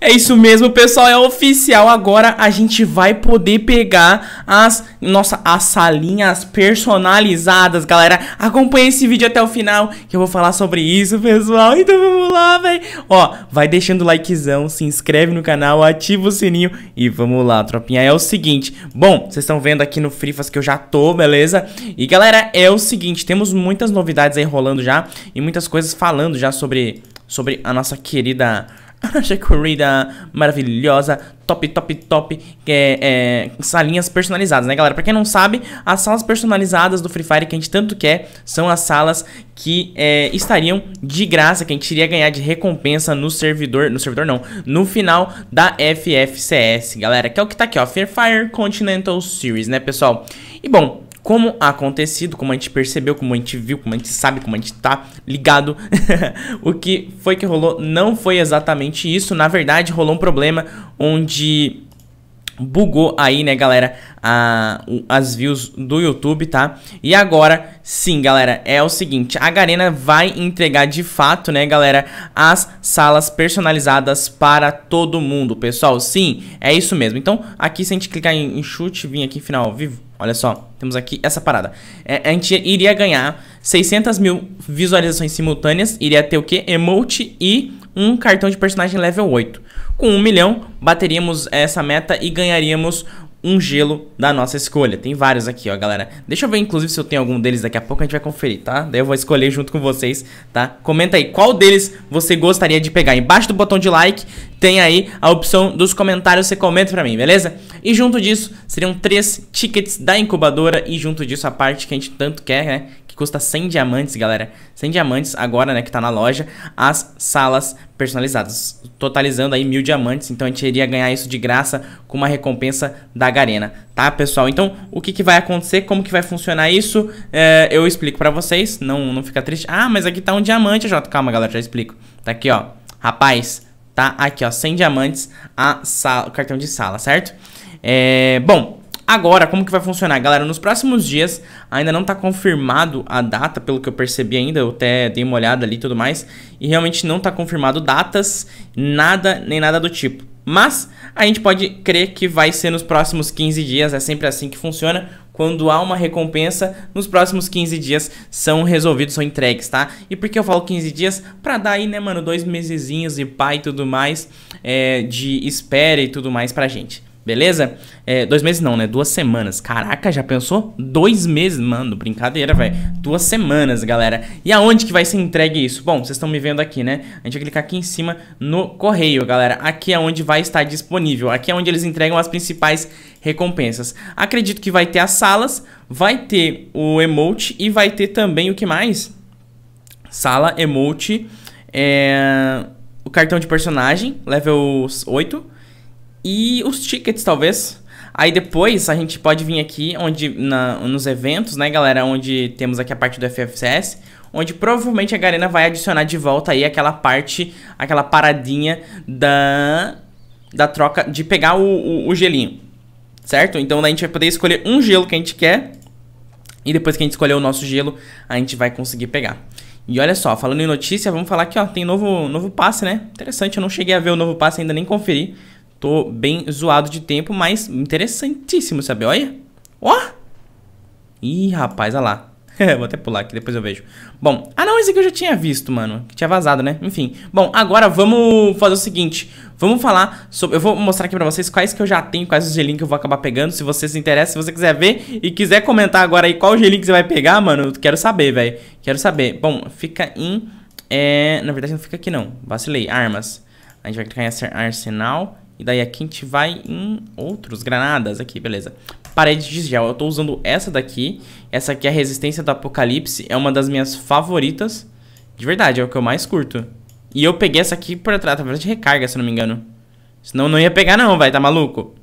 É isso mesmo, pessoal, é oficial. Agora a gente vai poder pegar as nossa as salinhas personalizadas, galera. Acompanhe esse vídeo até o final que eu vou falar sobre isso, pessoal. Então vamos lá, velho. Ó, vai deixando o likezão, se inscreve no canal, ativa o sininho e vamos lá, tropinha. É o seguinte, bom, vocês estão vendo aqui no Frifas que eu já tô, beleza? E galera, é o seguinte, temos muitas novidades aí rolando já e muitas coisas falando já sobre sobre a nossa querida nossa corrida maravilhosa, top, top, top, é, é, salinhas personalizadas, né, galera? Pra quem não sabe, as salas personalizadas do Free Fire que a gente tanto quer são as salas que é, estariam de graça, que a gente iria ganhar de recompensa no servidor, no servidor não, no final da FFCS, galera, que é o que tá aqui, ó, Free Fire Continental Series, né, pessoal? E bom, como acontecido, como a gente percebeu, como a gente viu, como a gente sabe, como a gente tá ligado, o que foi que rolou não foi exatamente isso. Na verdade, rolou um problema onde bugou aí, né, galera, a, as views do YouTube, tá? E agora, sim, galera, é o seguinte, a Garena vai entregar de fato, né, galera, as salas personalizadas para todo mundo, pessoal. Sim, é isso mesmo. Então, aqui se a gente clicar em, em chute, vir aqui final vivo, Olha só, temos aqui essa parada. É, a gente iria ganhar 600 mil visualizações simultâneas, iria ter o que? Emote e um cartão de personagem level 8. Com 1 milhão, bateríamos essa meta e ganharíamos um gelo da nossa escolha. Tem vários aqui, ó, galera. Deixa eu ver, inclusive, se eu tenho algum deles daqui a pouco, a gente vai conferir, tá? Daí eu vou escolher junto com vocês, tá? Comenta aí qual deles você gostaria de pegar. Embaixo do botão de like tem aí a opção dos comentários, você comenta pra mim, beleza? E junto disso, seriam três tickets da incubadora e junto disso a parte que a gente tanto quer, né? Que custa 100 diamantes, galera. 100 diamantes agora, né, que tá na loja, as salas personalizadas, totalizando aí mil diamantes. Então a gente iria ganhar isso de graça com uma recompensa da Garena, tá, pessoal? Então, o que, que vai acontecer, como que vai funcionar isso, é, eu explico pra vocês, não, não fica triste. Ah, mas aqui tá um diamante, Jota. Calma, galera, já explico. Tá aqui, ó. Rapaz, tá aqui, ó, 100 diamantes a sala, o cartão de sala, certo? É, bom, Agora, como que vai funcionar? Galera, nos próximos dias, ainda não está confirmado a data, pelo que eu percebi ainda, eu até dei uma olhada ali e tudo mais, e realmente não está confirmado datas, nada, nem nada do tipo. Mas a gente pode crer que vai ser nos próximos 15 dias, é sempre assim que funciona. Quando há uma recompensa, nos próximos 15 dias são resolvidos, são entregues, tá? E por que eu falo 15 dias? Pra dar aí, né, mano, dois mesezinhos e pai e tudo mais, é, de espera e tudo mais pra gente. Beleza? É, dois meses não, né? Duas semanas. Caraca, já pensou? Dois meses, mano. Brincadeira, velho. Duas semanas, galera. E aonde que vai ser entregue isso? Bom, vocês estão me vendo aqui, né? A gente vai clicar aqui em cima no correio, galera. Aqui é onde vai estar disponível. Aqui é onde eles entregam as principais recompensas. Acredito que vai ter as salas, vai ter o emote e vai ter também o que mais? Sala, emote, é... o cartão de personagem, level 8 e os tickets, talvez. Aí depois a gente pode vir aqui onde na, nos eventos, né, galera, onde temos aqui a parte do FFCS, onde provavelmente a Garena vai adicionar de volta aí aquela parte, aquela paradinha da da troca de pegar o, o, o gelinho, certo? Então a gente vai poder escolher um gelo que a gente quer e depois que a gente escolher o nosso gelo, a gente vai conseguir pegar. E olha só, falando em notícia, vamos falar aqui, ó, tem novo, novo passe, né? Interessante, eu não cheguei a ver o novo passe ainda, nem conferi. Tô bem zoado de tempo, mas interessantíssimo, sabe? Olha. Ó. Ih, rapaz, olha lá. Vou até pular aqui, depois eu vejo. Bom, ah não, esse aqui eu já tinha visto, mano. Que tinha vazado, né? Enfim. Bom, agora vamos fazer o seguinte. Vamos falar sobre... Eu vou mostrar aqui pra vocês quais que eu já tenho, quais os gelinhos que eu vou acabar pegando. Se você se interessa, se você quiser ver e quiser comentar agora aí qual gelinho que você vai pegar, mano, quero saber, velho. Quero saber. Bom, fica em... É... Na verdade não fica aqui não. Vacilei. Armas. A gente vai clicar em arsenal. Daí aqui a gente vai em outros granadas aqui, beleza. Parede de gel, eu tô usando essa daqui. Essa aqui é a resistência do apocalipse, é uma das minhas favoritas. De verdade, é o que eu mais curto. E eu peguei essa aqui por atrás, através de recarga, se não me engano. Senão eu não ia pegar não, vai, tá maluco?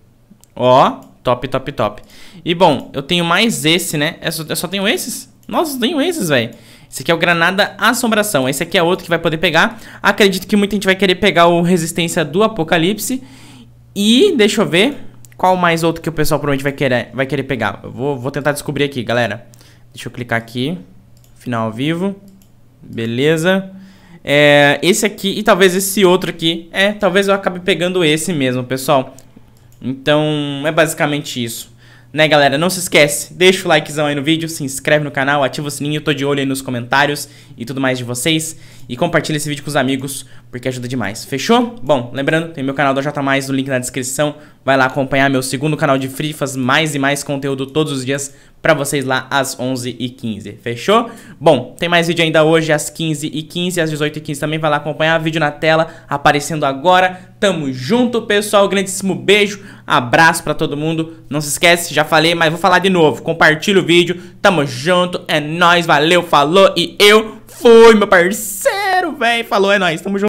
Ó, top, top, top. E bom, eu tenho mais esse, né? Eu só, eu só tenho esses? Nossa, eu tenho esses, velho. Esse aqui é o Granada Assombração. Esse aqui é outro que vai poder pegar. Acredito que muita gente vai querer pegar o Resistência do Apocalipse. E deixa eu ver qual mais outro que o pessoal provavelmente vai querer, vai querer pegar. Eu vou, vou tentar descobrir aqui, galera. Deixa eu clicar aqui. Final ao vivo. Beleza. É, esse aqui e talvez esse outro aqui. É, talvez eu acabe pegando esse mesmo, pessoal. Então, é basicamente isso. Né, galera? Não se esquece, deixa o likezão aí no vídeo, se inscreve no canal, ativa o sininho, tô de olho aí nos comentários e tudo mais de vocês. E compartilha esse vídeo com os amigos, porque ajuda demais. Fechou? Bom, lembrando, tem meu canal do J+, o link na descrição. Vai lá acompanhar meu segundo canal de Frifas, mais e mais conteúdo todos os dias pra vocês lá às 11h15. Fechou? Bom, tem mais vídeo ainda hoje às 15h15, às 18h15 também. Vai lá acompanhar, vídeo na tela aparecendo agora. Tamo junto, pessoal. Grandíssimo beijo, abraço pra todo mundo. Não se esquece, já falei, mas vou falar de novo. Compartilha o vídeo. Tamo junto, é nóis, valeu, falou e eu fui, meu parceiro, velho. Falou, é nóis, tamo junto.